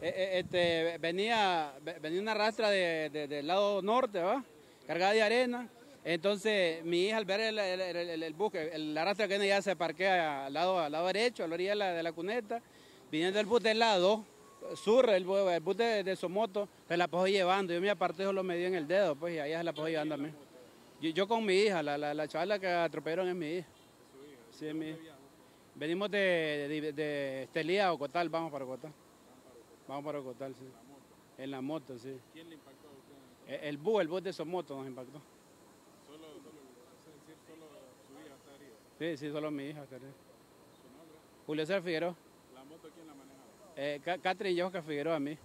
Eh, eh, este, venía, ve- venía una rastra de- de- del lado norte, ¿va? Cargada de arena. Entonces, mi hija al ver el, el, el, buque, la rastra que viene ya se parquea al lado, al lado derecho, a la orilla de la, de la cuneta. Viniendo el bus del lado, sur, el, bu- el bus de, de Somoto, se la pasó llevando. Yo me aparté, solo me dio en el dedo, pues, y ahí se la pasó llevando a mí. Yo, con mi hija, la, la, la chavala que atropellaron es mi hija. Sí, es mi hija. Venimos de, de, de Estelía a Ocotal, vamos para Ocotal. Vamos para Ocotal, sí. En la moto, sí. ¿Quién le impactó a usted? El, el bus, el bus de Somoto nos impactó. Solo, solo, es decir, solo su hija está herida. Sí, sí, solo mi hija. Catherine. ¿Su nombre? Julio César Figueroa. ¿La moto quién la manejaba? Eh, Ca- Catherine Yosca Figueroa a mí.